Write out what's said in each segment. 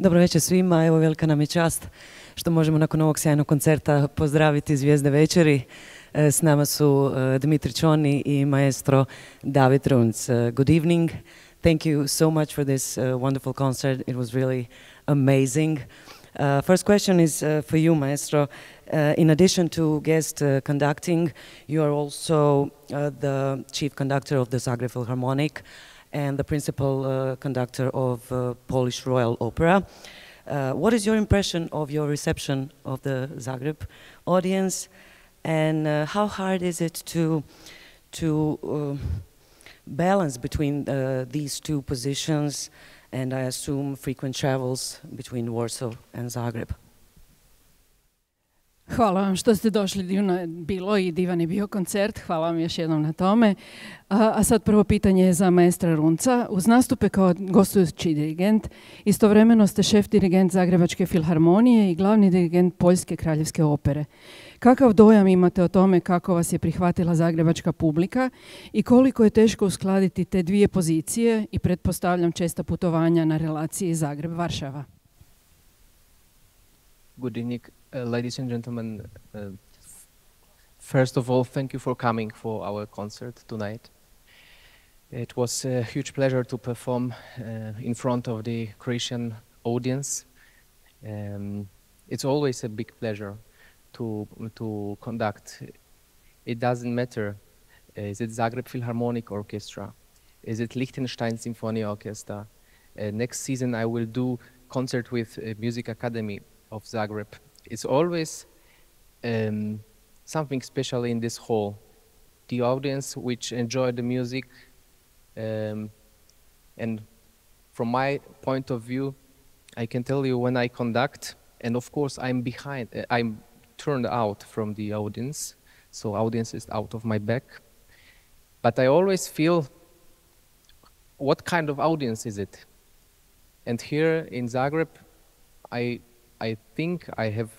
Dobro večer svima, evo velika nam je čast što možemo nakon ovog sjajnog koncerta pozdraviti zvijezde večeri. E, s nama su e, Dmitri Čoni i maestro David Runc. E, good evening. Thank you so much for this wonderful concert. It was really amazing. Uh, first question is uh, for you, Maestro. Uh, in addition to guest conducting, you are also the chief conductor of the Zagreb Philharmonic and the principal uh, conductor of uh, Polish Royal Opera. Uh, what is your impression of your reception of the Zagreb audience, and how hard is it to to balance between these two positions, and I assume frequent travels between Warsaw and Zagreb? Hvala vam što ste došli, divno je bilo i divan je bio koncert, hvala vam još jednom na tome. A, sad prvo pitanje je za maestra Runca. Uz nastupe kao gostujući dirigent, istovremeno ste šef dirigent Zagrebačke filharmonije i glavni dirigent Poljske kraljevske opere. Kakav dojam imate o tome kako vas je prihvatila zagrebačka publika i koliko je teško uskladiti te dvije pozicije i pretpostavljam česta putovanja na relaciji Zagreb-Varšava? Good Uh, ladies and gentlemen, uh, first of all, thank you for coming for our concert tonight. It was a huge pleasure to perform uh, in front of the Croatian audience. Um, it's always a big pleasure to, to conduct. It doesn't matter, uh, is it Zagreb Philharmonic Orchestra? Is it Liechtenstein Symphony Orchestra? Uh, next season I will do concert with uh, Music Academy of Zagreb it's always um, something special in this hall. The audience which enjoy the music, um, and from my point of view, I can tell you when I conduct, and of course I'm behind, uh, I'm turned out from the audience, so audience is out of my back. But I always feel, what kind of audience is it? And here in Zagreb, I I think I have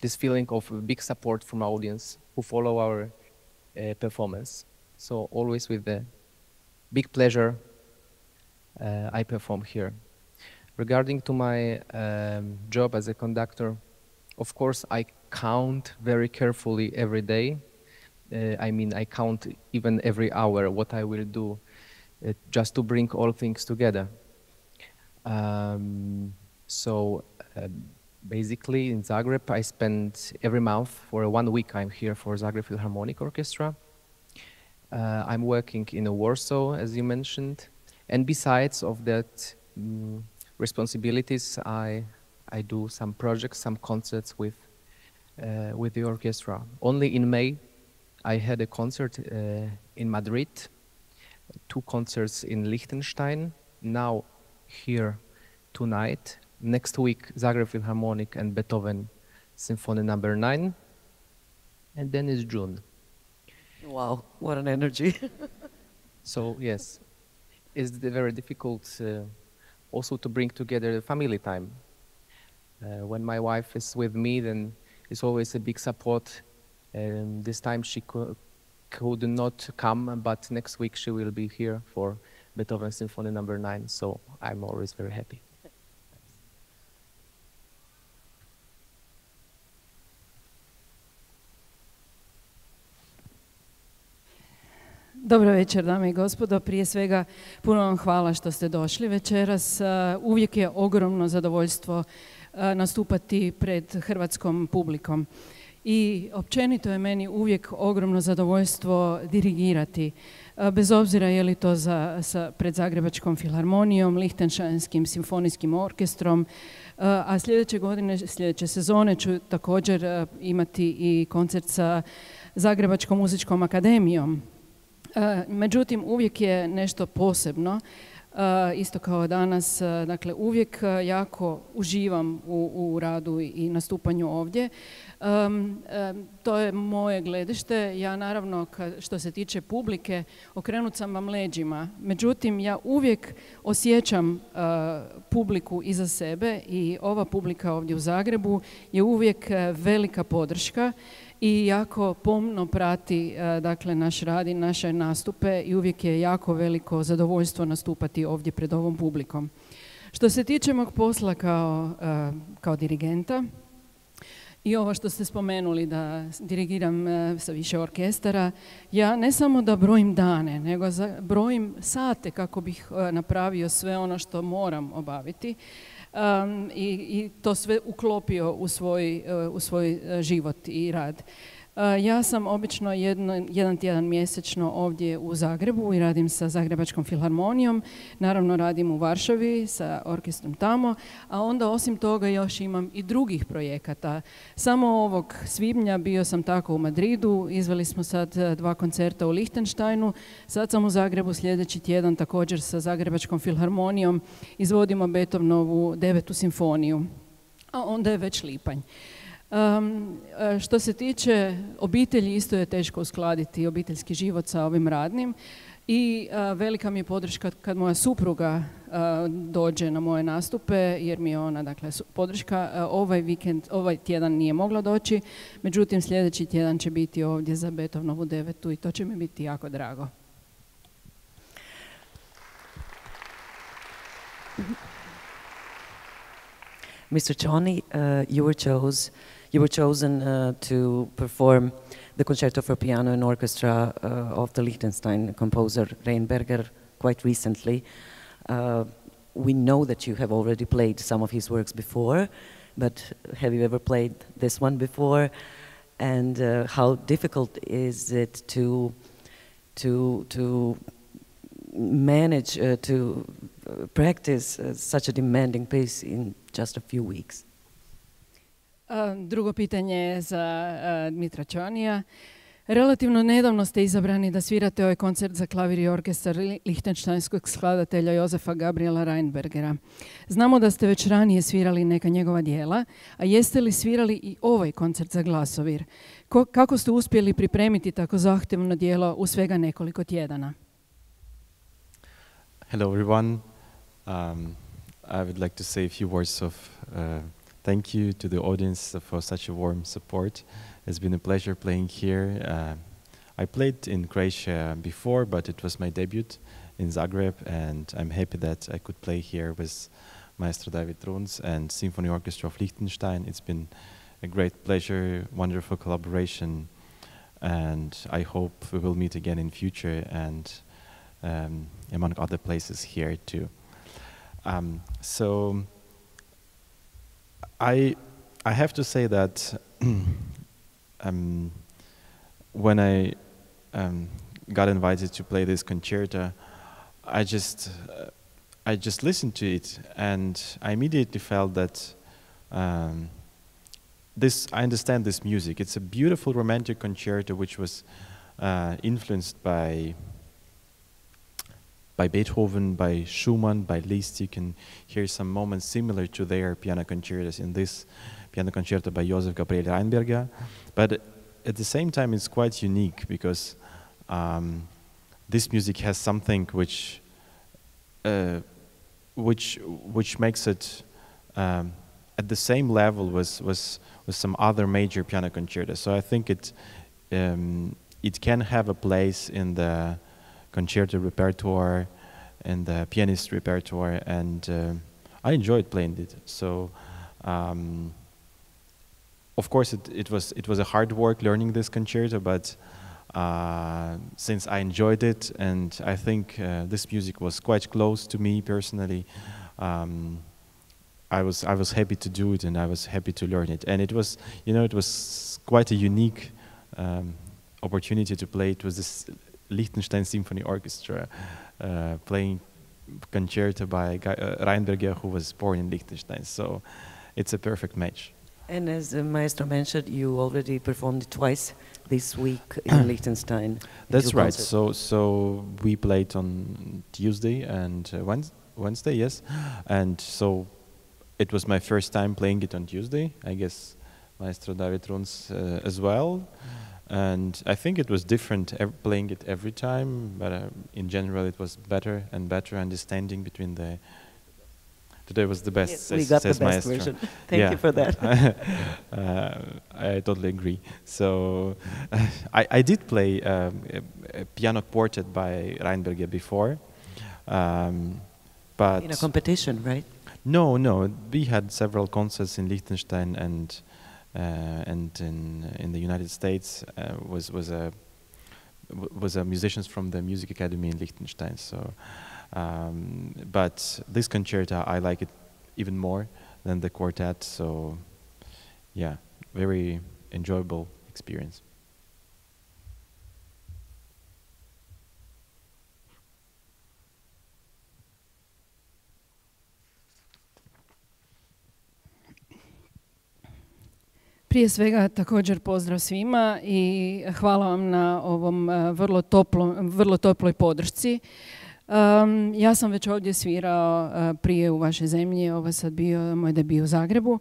this feeling of big support from audience who follow our uh, performance. So always with the big pleasure uh, I perform here. Regarding to my um, job as a conductor, of course I count very carefully every day. Uh, I mean, I count even every hour what I will do uh, just to bring all things together. Um, so um, basically, in Zagreb, I spend every month for one week. I'm here for Zagreb Philharmonic Orchestra. Uh, I'm working in Warsaw, as you mentioned, and besides of that um, responsibilities, I I do some projects, some concerts with uh, with the orchestra. Only in May, I had a concert uh, in Madrid, two concerts in Liechtenstein. Now, here tonight, next week Zagreb Philharmonic and Beethoven Symphony Number no. Nine, and then it's June. Wow, what an energy! so yes, it's very difficult uh, also to bring together family time. Uh, when my wife is with me, then it's always a big support. And this time she co could not come, but next week she will be here for Beethoven Symphony Number no. Nine. So I'm always very happy. Dobro večer, dame i gospodo. Prije svega, puno vam hvala što ste došli večeras. Uvijek je ogromno zadovoljstvo nastupati pred hrvatskom publikom. I općenito je meni uvijek ogromno zadovoljstvo dirigirati. Bez obzira je li to za, sa, pred Zagrebačkom filharmonijom, Lihtenšajnskim simfonijskim orkestrom, a sljedeće godine, sljedeće sezone ću također imati i koncert sa Zagrebačkom muzičkom akademijom E, međutim, uvijek je nešto posebno, e, isto kao danas, e, dakle uvijek jako uživam u, u radu i nastupanju ovdje. to je moje gledište. Ja naravno, što se tiče publike, okrenut sam vam leđima. Međutim, ja uvijek osjećam publiku iza sebe i ova publika ovdje u Zagrebu je uvijek velika podrška i jako pomno prati e, dakle, naš rad i naše nastupe i uvijek je jako veliko zadovoljstvo nastupati ovdje pred ovom publikom. Što se tiče mog posla kao, uh, kao dirigenta, i ovo što ste spomenuli da dirigiram uh, sa više orkestara, ja ne samo da brojim dane, nego brojim sate kako bih napravio sve ono što moram obaviti um, i, i to sve uklopio u svoj, u svoj život i rad. Ja sam obično jedno, jedan tjedan mjesečno ovdje u Zagrebu i radim sa Zagrebačkom filharmonijom. Naravno radim u Varšavi sa orkestrom tamo, a onda osim toga još imam i drugih projekata. Samo ovog svibnja bio sam tako u Madridu, izveli smo sad e, dva koncerta u Lichtensteinu, sad sam u Zagrebu sljedeći tjedan također sa Zagrebačkom filharmonijom izvodimo Beethovenovu devetu simfoniju, a onda je već lipanj. Um, što se tiče obitelji, isto je teško uskladiti obiteljski život sa ovim radnim i uh, velika mi je podrška kad moja supruga uh, dođe na moje nastupe, jer mi je ona dakle, podrška. Ovaj vikend, ovaj tjedan nije mogla doći, međutim sljedeći tjedan će biti ovdje za Beethovenovu devetu i to će mi biti jako drago. Mr. Chani, uh, you were chose you were chosen uh, to perform the concerto for piano and orchestra uh, of the Liechtenstein composer Reinberger quite recently. Uh, we know that you have already played some of his works before, but have you ever played this one before? And uh, how difficult is it to to to manage uh, to practice such a demanding piece in just a few weeks? Drugo pitanje je za Dmitra Čonija. Relativno nedavno ste izabrani da svirate ovaj koncert za klavir i orkestar lihtenštajnskog skladatelja Jozefa Gabriela Reinbergera. Znamo da ste već ranije svirali neka njegova dijela, a jeste li svirali i ovaj koncert za glasovir? kako ste uspjeli pripremiti tako zahtjevno dijelo u svega nekoliko tjedana? Hello everyone. Um, I would like to say a few words of uh, thank you to the audience for such a warm support. It's been a pleasure playing here. Uh, I played in Croatia before, but it was my debut in Zagreb, and I'm happy that I could play here with Maestro David Runs and Symphony Orchestra of Liechtenstein. It's been a great pleasure, wonderful collaboration, and I hope we will meet again in future and um, among other places here too. Um, so I I have to say that um, when I um, got invited to play this concerto, I just uh, I just listened to it and I immediately felt that um, this I understand this music. It's a beautiful romantic concerto which was uh, influenced by by Beethoven, by Schumann, by Liszt. You can hear some moments similar to their piano concertos in this piano concerto by Josef Gabriel Reinberger. But at the same time, it's quite unique because um, this music has something which, uh, which, which makes it um, at the same level with, with, with some other major piano concertos. So I think it, um, it can have a place in the concerto repertoire and the pianist repertoire, and uh, I enjoyed playing it. So, um, of course, it, it was it was a hard work learning this concerto, but uh, since I enjoyed it, and I think uh, this music was quite close to me personally. Um, I was I was happy to do it, and I was happy to learn it. And it was, you know, it was quite a unique um, opportunity to play it with this Liechtenstein Symphony Orchestra, uh, playing concerto by Guy, uh, Reinberger, who was born in Liechtenstein. So it's a perfect match. And as the maestro mentioned, you already performed twice this week in Liechtenstein. That's right. So so we played on Tuesday and uh, Wednesday, yes. And so it was my first time playing it on Tuesday. I guess Maestro David Runs uh, as well and I think it was different playing it every time, but uh, in general it was better and better understanding between the. Today was the best. Yes, says, we got the best maestro. version. Thank yeah. you for that. uh, I totally agree. So I, I did play um, a, a, piano quartet by Reinberger before, um, but in a competition, right? No, no. We had several concerts in Liechtenstein and and in in the United States. Uh, was was a was a musicians from the music academy in Liechtenstein. So, um, but this concerto I like it even more than the quartet. So, yeah, very enjoyable experience. Prije svega također pozdrav svima i hvala vam na ovom eh, vrlo, toplom, vrlo toploj podršci. Um, ja sam već ovdje svirao eh, prije u vašoj zemlji, ovo je sad bio moj debij u Zagrebu.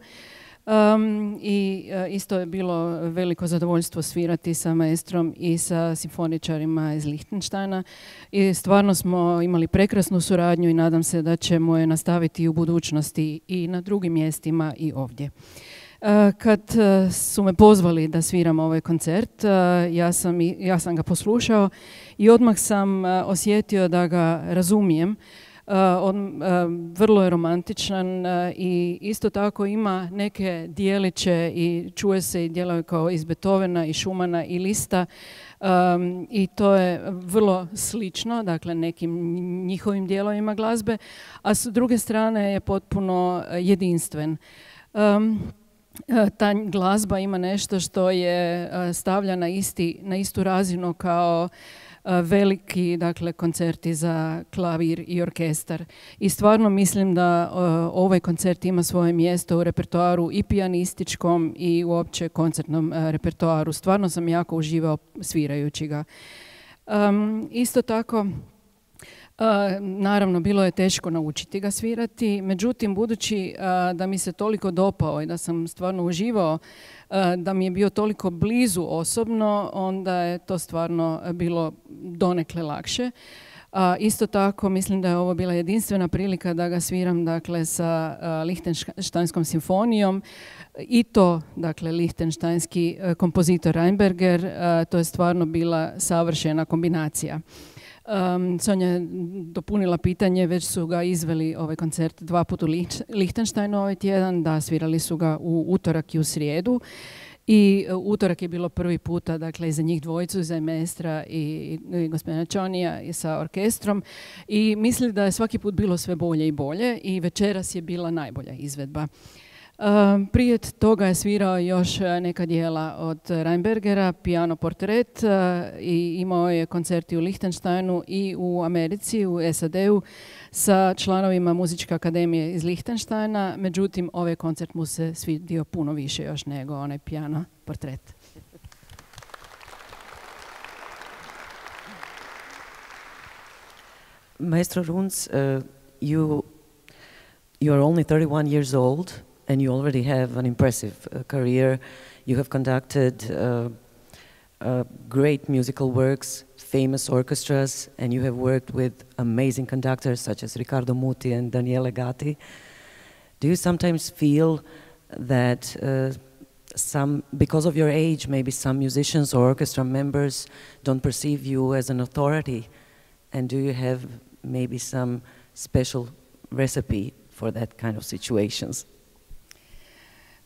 Um, I eh, isto je bilo veliko zadovoljstvo svirati sa maestrom i sa simfoničarima iz Lichtensteina i stvarno smo imali prekrasnu suradnju i nadam se da ćemo je nastaviti u budućnosti i na drugim mjestima i ovdje. Uh, Kad uh, su me pozvali da sviram ovaj koncert, uh, ja sam, ja sam ga poslušao i odmah sam osjetio da ga razumijem. On vrlo je romantičan i isto tako ima neke dijeliće i čuje se i djeluje kao iz Beethovena i Schumana i Lista i to je vrlo slično, dakle nekim njihovim dijelovima glazbe, a s druge strane je potpuno jedinstven. E, ta glazba ima nešto što je e, stavlja na, isti, na istu razinu kao e, veliki dakle, koncerti za klavir i orkestar. I stvarno mislim da e, ovaj koncert ima svoje mjesto u repertoaru i pijanističkom i uopće koncertnom e, repertoaru. Stvarno sam jako uživao svirajući ga. Um, isto tako, E, naravno, bilo je teško naučiti ga svirati, međutim, budući da mi se toliko dopao i da sam stvarno uživao, da mi je bio toliko blizu osobno, onda je to stvarno bilo donekle lakše. Isto tako mislim da je ovo bila jedinstvena prilika da ga sviram dakle sa Lichtensteinskom simfonijom i to dakle Lichtensteinski kompozitor Reinberger, to je stvarno bila savršena kombinacija. Um, Sonja je dopunila pitanje, već su ga izveli ovaj koncert dva puta u Lich- Lichtensteinu ovaj tjedan, da svirali su ga u utorak i u srijedu. I uh, utorak je bilo prvi puta, dakle, za njih dvojicu, za maestra i, i gospodina Čonija i sa orkestrom. I misli da je svaki put bilo sve bolje i bolje i večeras je bila najbolja izvedba. Prije toga je svirao još uh, neka dijela od Reinbergera, piano portret uh, i imao je koncerti u Lichtensteinu i u Americi, u SAD-u sa članovima Muzičke akademije iz Lichtensteina, međutim ovaj koncert mu se svidio puno više još nego onaj piano portret. Maestro Runz, uh, you you are only 31 years old and you already have an impressive uh, career. You have conducted uh, uh, great musical works, famous orchestras, and you have worked with amazing conductors such as Riccardo Muti and Daniele Gatti. Do you sometimes feel that uh, some, because of your age, maybe some musicians or orchestra members don't perceive you as an authority? And do you have maybe some special recipe for that kind of situations?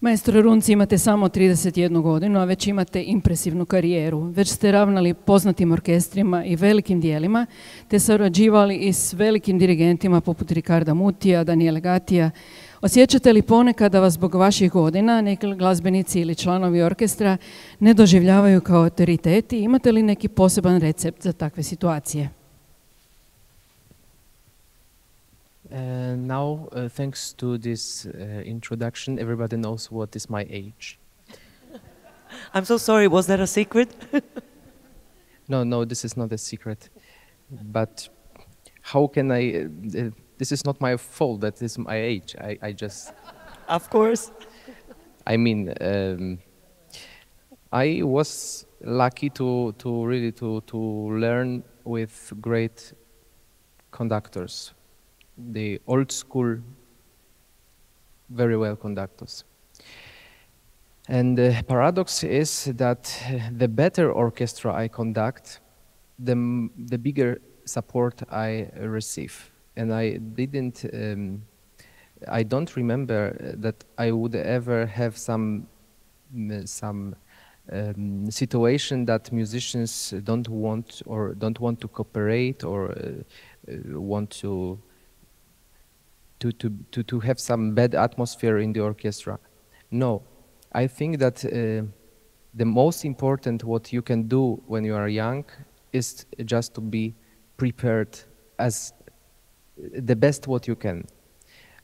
Maestro Runci, imate samo 31 godinu, a već imate impresivnu karijeru. Već ste ravnali poznatim orkestrima i velikim dijelima, te surađivali i s velikim dirigentima poput Ricarda Mutija, Daniele Gatija. Osjećate li ponekad da vas zbog vaših godina neki glazbenici ili članovi orkestra ne doživljavaju kao autoriteti? Imate li neki poseban recept za takve situacije? Uh, now, uh, thanks to this uh, introduction, everybody knows what is my age. I'm so sorry, was that a secret? No, no, this is not a secret. But how can I? Uh, this is not my fault that this is my age. I, I just, of course. I mean, um, I was lucky to, to really to, to learn with great conductors, the old school, very well conductors. And the paradox is that the better orchestra I conduct, the, the bigger support I receive. And I didn't um, I don't remember that I would ever have some some um, situation that musicians don't want or don't want to cooperate or uh, want to, to, to, to, to have some bad atmosphere in the orchestra. No, I think that uh, the most important what you can do when you are young is just to be prepared as the best what you can.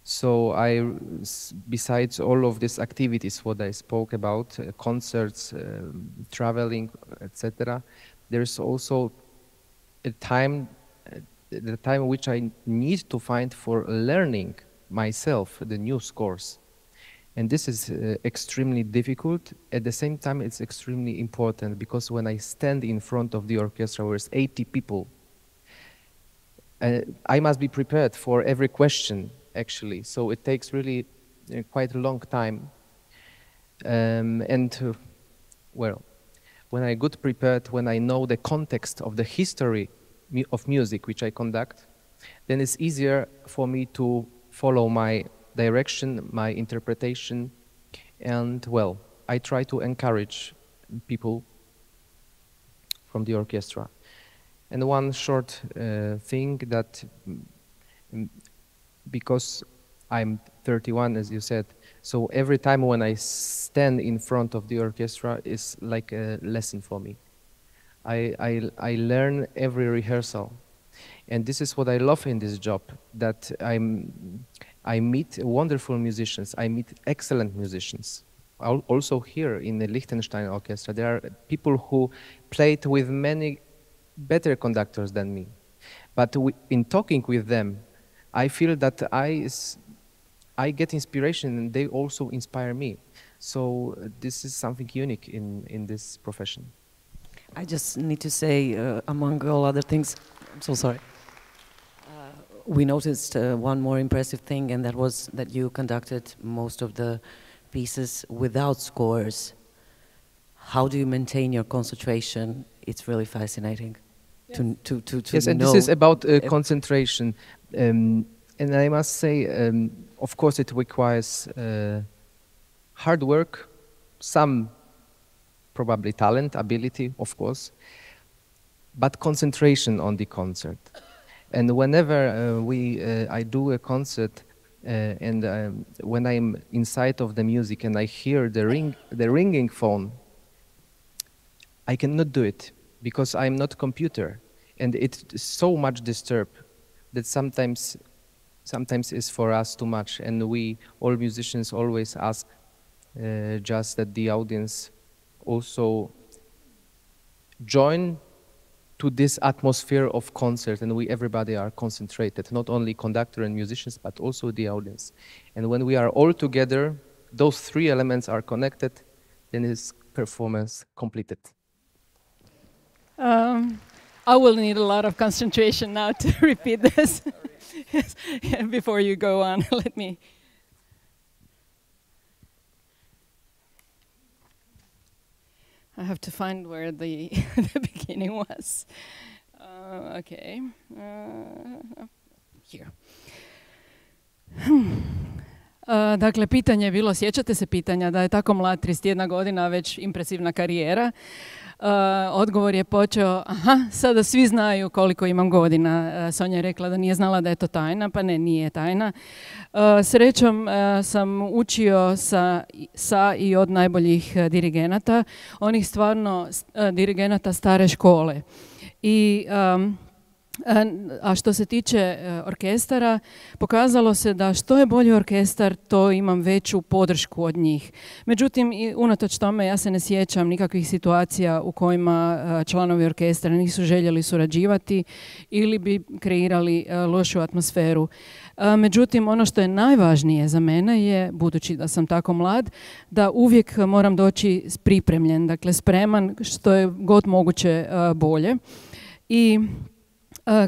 So I, besides all of these activities, what I spoke about, uh, concerts, uh, traveling, etc., there's also a time, uh, the time which I need to find for learning myself the new scores. And this is uh, extremely difficult. At the same time, it's extremely important because when I stand in front of the orchestra where it's 80 people, uh, I must be prepared for every question actually. So it takes really uh, quite a long time. Um, and uh, well, when I get prepared, when I know the context of the history of music which I conduct, then it's easier for me to follow my direction, my interpretation, and well, I try to encourage people from the orchestra. And one short uh, thing that mm, because I'm 31, as you said. So every time when I stand in front of the orchestra is like a lesson for me. I, I, I learn every rehearsal. And this is what I love in this job, that I'm, I meet wonderful musicians. I meet excellent musicians. Also here in the Liechtenstein Orchestra, there are people who played with many better conductors than me. But we, in talking with them, I feel that I, I get inspiration and they also inspire me. So uh, this is something unique in, in this profession. I just need to say, uh, among all other things, I'm so sorry. Uh, we noticed uh, one more impressive thing, and that was that you conducted most of the pieces without scores. How do you maintain your concentration? It's really fascinating. Yes. To, to, to, to yes, and this is about uh, concentration. Um, and I must say, um, of course, it requires uh, hard work, some probably talent, ability, of course, but concentration on the concert. And whenever uh, we, uh, I do a concert, uh, and um, when I'm inside of the music and I hear the ring, the ringing phone, I cannot do it because I'm not computer, and it's so much disturbed that sometimes sometimes is for us too much and we all musicians always ask uh, just that the audience also join to this atmosphere of concert and we everybody are concentrated not only conductor and musicians but also the audience and when we are all together those three elements are connected then is performance completed um, I will need a lot of concentration now to repeat this before you go on. Let me. I have to find where the, the beginning was. Uh, okay. Uh, here. Uh, dakle, pitanje je bilo, sjećate se pitanja da je tako mlad, 31 godina, već impresivna karijera. Uh, odgovor je počeo, aha, sada svi znaju koliko imam godina. Uh, Sonja je rekla da nije znala da je to tajna, pa ne, nije tajna. Uh, srećom sam učio sa, sa i od najboljih dirigenata, onih stvarno dirigenata stare škole. I a što se tiče e, orkestara, pokazalo se da što je bolji orkestar, to imam veću podršku od njih. Međutim, unatoč tome ja se ne sjećam nikakvih situacija u kojima e, članovi orkestra nisu željeli surađivati ili bi kreirali e, lošu atmosferu. Međutim, ono što je najvažnije za mene je, budući da sam tako mlad, da uvijek moram doći pripremljen, dakle spreman što je god moguće bolje. I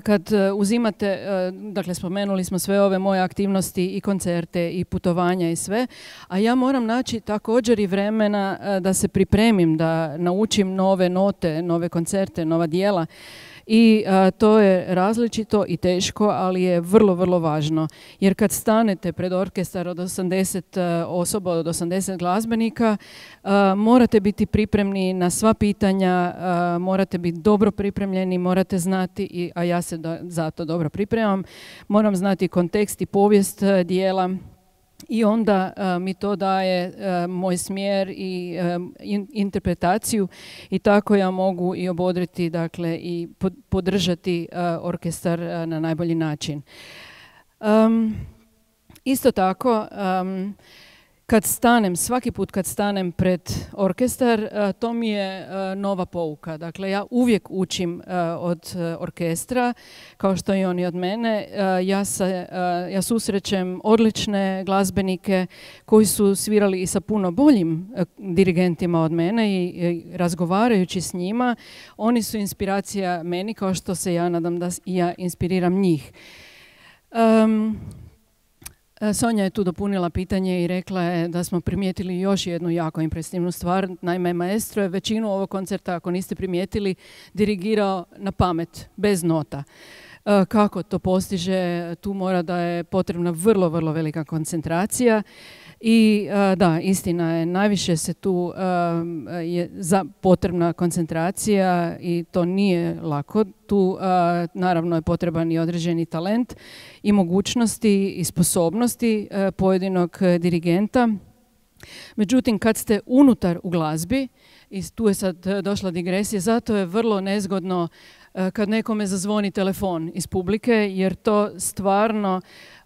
kad e, uzimate, e, dakle spomenuli smo sve ove moje aktivnosti i koncerte i putovanja i sve, a ja moram naći također i vremena da se pripremim, da naučim nove note, nove koncerte, nova dijela. I to je različito i teško, ali je vrlo, vrlo važno. Jer kad stanete pred orkestar od 80 osoba, od 80 glazbenika, morate biti pripremni na sva pitanja, morate biti dobro pripremljeni, morate znati, a ja se za to dobro pripremam, moram znati kontekst i povijest dijela, i onda mi to daje moj smjer i interpretaciju i tako ja mogu i obodriti dakle i podržati orkestar na najbolji način. isto tako kad stanem, svaki put kad stanem pred orkestar, e, to mi je e, nova pouka. Dakle, ja uvijek učim e, od orkestra, kao što i oni od mene. Ja, se, ja susrećem odlične glazbenike koji su svirali i sa puno boljim dirigentima od mene i razgovarajući s njima, oni su inspiracija meni kao što se ja nadam da ja inspiriram njih. E, Sonja je tu dopunila pitanje i rekla je da smo primijetili još jednu jako impresivnu stvar. Naime, maestro je većinu ovog koncerta, ako niste primijetili, dirigirao na pamet, bez nota. E, kako to postiže? Tu mora da je potrebna vrlo, vrlo velika koncentracija. I e, da, istina je, najviše se tu je za potrebna koncentracija i to nije lako. Tu naravno je potreban i određeni talent i mogućnosti i sposobnosti e, pojedinog dirigenta. Međutim, kad ste unutar u glazbi, i tu je sad došla digresija, zato je vrlo nezgodno e, kad nekome zazvoni telefon iz publike, jer to stvarno E,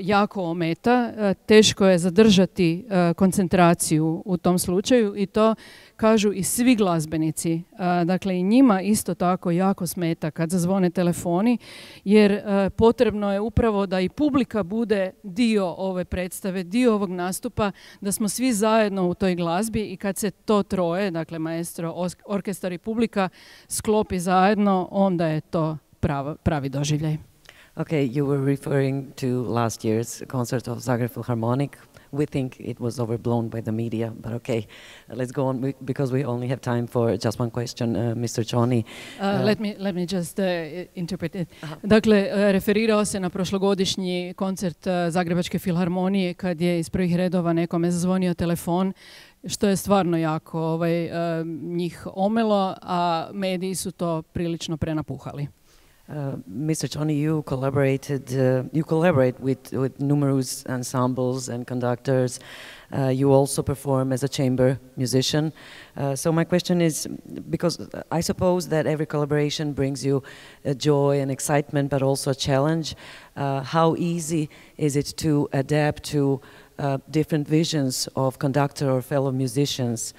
jako ometa. E, teško je zadržati e, koncentraciju u tom slučaju i to kažu i svi glazbenici. Dakle, i njima isto tako jako smeta kad zazvone telefoni, jer potrebno je upravo da i publika bude dio ove predstave, dio ovog nastupa, da smo svi zajedno u toj glazbi i kad se to troje, dakle maestro, orkestar i publika, sklopi zajedno, onda je to pravi doživljaj. Okay, you were referring to last year's concert of Zagreb Philharmonic. We think it was overblown by the media, but okay, let's go on because we only have time for just one question, uh, Mr. Choni. Uh, uh, let me let me just uh, interpret it. -huh. Dakle, uh, referirao se na prošlogodišnji koncert uh, Zagrebačke filharmonije kad je iz prvih redova nekome zazvonio telefon što je stvarno jako ovaj, njih omelo, a mediji su to prilično prenapuhali. Uh, Mr. Tony, you collaborated, uh, you collaborate with, with numerous ensembles and conductors. Uh, you also perform as a chamber musician. Uh, so my question is, because I suppose that every collaboration brings you joy and excitement, but also a challenge. Uh, how easy is it to adapt to different visions of conductor or fellow musicians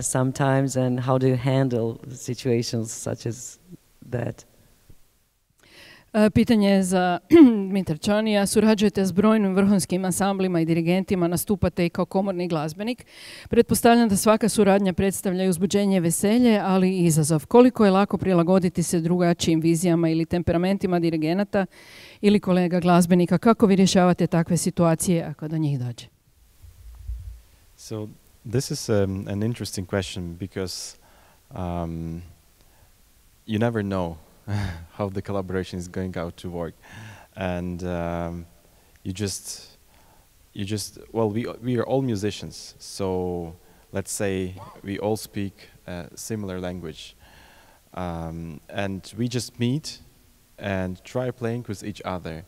sometimes, and how do you handle situations such as that? E, pitanje je za Dmitar Čanija. Surađujete s brojnim vrhunskim ansamblima i dirigentima, nastupate i kao komorni glazbenik. Pretpostavljam da svaka suradnja predstavlja uzbuđenje veselje, ali i izazov. Koliko je lako prilagoditi se drugačijim vizijama ili temperamentima dirigenata ili kolega glazbenika? Kako vi rješavate takve situacije ako do njih dođe? So, this is um, an interesting question because um, you never know how the collaboration is going out to work, and um, you just you just well we we are all musicians, so let's say we all speak a similar language, um, and we just meet and try playing with each other,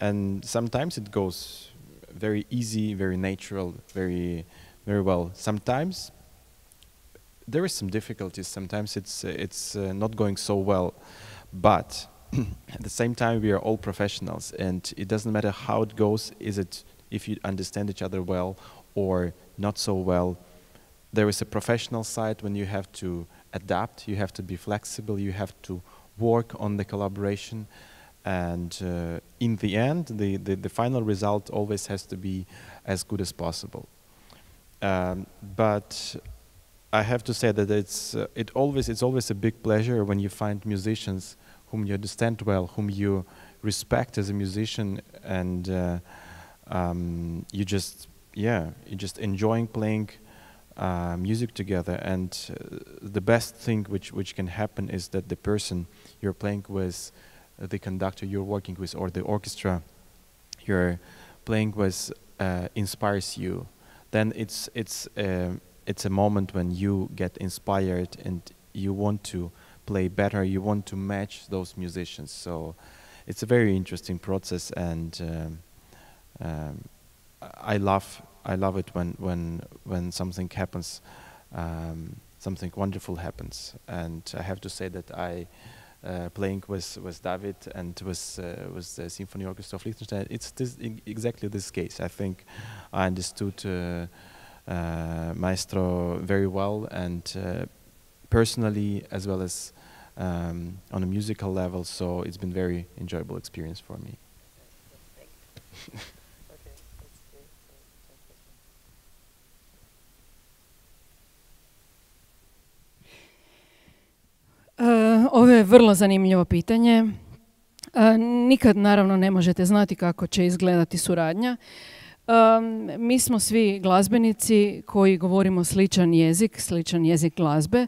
and sometimes it goes very easy, very natural, very very well. Sometimes there is some difficulties. Sometimes it's it's uh, not going so well. But at the same time, we are all professionals, and it doesn't matter how it goes. Is it if you understand each other well or not so well? There is a professional side when you have to adapt, you have to be flexible, you have to work on the collaboration, and uh, in the end, the, the, the, final result always has to be as good as possible. Um, but I have to say that it's uh, it always it's always a big pleasure when you find musicians whom you understand well, whom you respect as a musician, and uh, um, you just yeah, you just enjoying playing uh, music together. And uh, the best thing which, which can happen is that the person you're playing with, uh, the conductor you're working with, or the orchestra you're playing with uh, inspires you. Then it's, it's, um, it's a moment when you get inspired and you want to play better, you want to match those musicians. So it's a very interesting process and um, um, I love I love it when when when something happens, um, something wonderful happens, and I have to say that I. Uh, playing with, with David and with, uh, with the Symphony Orchestra of Liechtenstein, it's this exactly this case. I think I understood uh, Maestro very well, and uh, personally as well as um, on a musical level. So it's been very enjoyable experience for me. E, ovo je vrlo zanimljivo pitanje. E, nikad naravno ne možete znati kako će izgledati suradnja. E, mi smo svi glazbenici koji govorimo sličan jezik, sličan jezik glazbe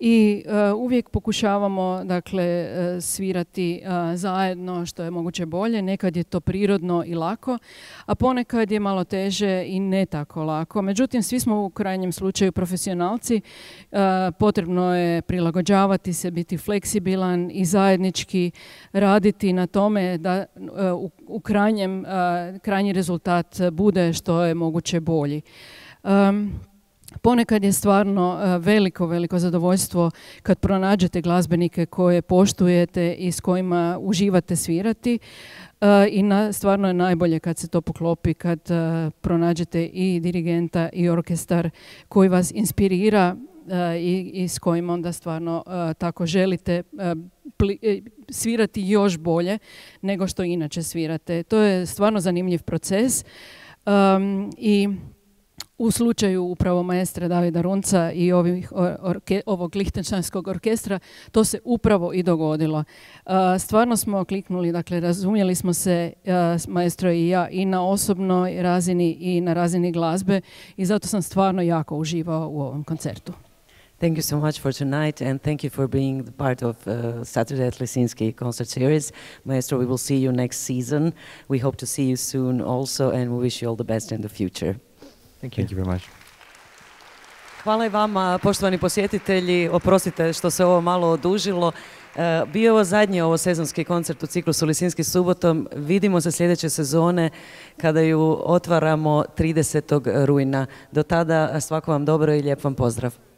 i uh, uvijek pokušavamo dakle uh, svirati uh, zajedno što je moguće bolje. Nekad je to prirodno i lako, a ponekad je malo teže i ne tako lako. Međutim, svi smo u krajnjem slučaju profesionalci. Potrebno je prilagođavati se, biti fleksibilan i zajednički raditi na tome da u, u krajnjem, krajnji rezultat bude što je moguće bolji. Um, Ponekad je stvarno e, veliko, veliko zadovoljstvo kad pronađete glazbenike koje poštujete i s kojima uživate svirati e, i na, stvarno je najbolje kad se to poklopi, kad e, pronađete i dirigenta i orkestar koji vas inspirira i, i s kojim onda stvarno tako želite svirati još bolje nego što inače svirate. To je stvarno zanimljiv proces i u slučaju upravo maestra Davida Runca i ovih ovog lihtenštajnskog orkestra, to se upravo i dogodilo. Stvarno smo kliknuli, dakle razumjeli smo se maestro i ja i na osobnoj razini i na razini glazbe i zato sam stvarno jako uživao u ovom koncertu. Thank you so much for tonight and thank you for being the part of uh, Saturday at Lisinski concert series. Maestro, we will see you next season. We hope to see you soon also and we wish you all the best in the future. Thank you. Thank you very much. Hvala i vama, poštovani posjetitelji. Oprostite što se ovo malo odužilo. E, bio je ovo zadnji ovo sezonski koncert u ciklusu Lisinski subotom. Vidimo se sljedeće sezone kada ju otvaramo 30. rujna. Do tada svako vam dobro i lijep vam pozdrav.